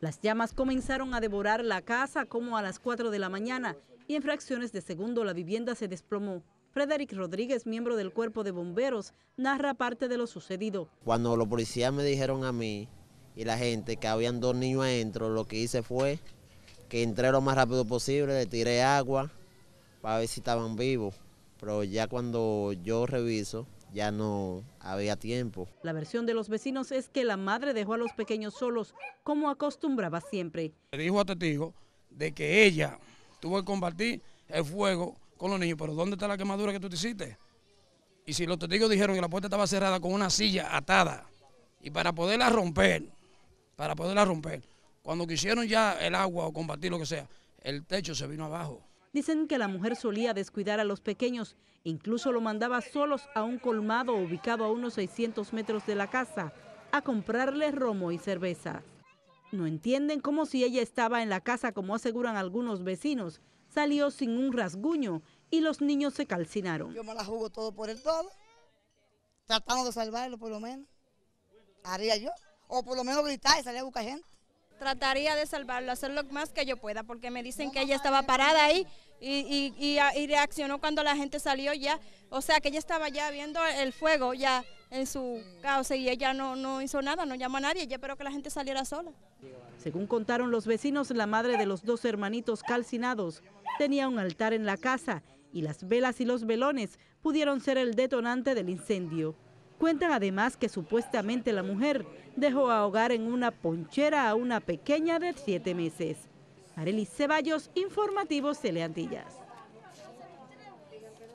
Las llamas comenzaron a devorar la casa como a las 4 de la mañana y en fracciones de segundo la vivienda se desplomó. Frederick Rodríguez, miembro del cuerpo de bomberos, narra parte de lo sucedido. Cuando los policías me dijeron a mí y la gente que habían dos niños adentro, lo que hice fue que entré lo más rápido posible, le tiré agua para ver si estaban vivos. Pero ya cuando yo reviso, ya no había tiempo. La versión de los vecinos es que la madre dejó a los pequeños solos, como acostumbraba siempre. Le dijo a testigo de que ella tuvo que combatir el fuego con los niños, pero ¿dónde está la quemadura que tú te hiciste? Y si los testigos dijeron que la puerta estaba cerrada con una silla atada, y para poderla romper, para poderla romper, cuando quisieron ya el agua o combatir lo que sea, el techo se vino abajo. Dicen que la mujer solía descuidar a los pequeños, incluso lo mandaba solos a un colmado ubicado a unos 600 metros de la casa a comprarle romo y cerveza. No entienden cómo si ella estaba en la casa, como aseguran algunos vecinos, salió sin un rasguño y los niños se calcinaron. Yo me la jugo todo por el todo, tratando de salvarlo por lo menos. Haría yo, o por lo menos gritar y salir a buscar gente. Trataría de salvarlo, hacer lo más que yo pueda, porque me dicen que ella estaba parada ahí y, y, reaccionó cuando la gente salió ya. O sea, que ella estaba ya viendo el fuego ya en su causa y ella no, no hizo nada, no llamó a nadie, ella esperó que la gente saliera sola. Según contaron los vecinos, la madre de los dos hermanitos calcinados tenía un altar en la casa y las velas y los velones pudieron ser el detonante del incendio. Cuentan además que supuestamente la mujer dejó ahogar en una ponchera a una pequeña de siete meses. Arelis Ceballos, Informativos Teleantillas.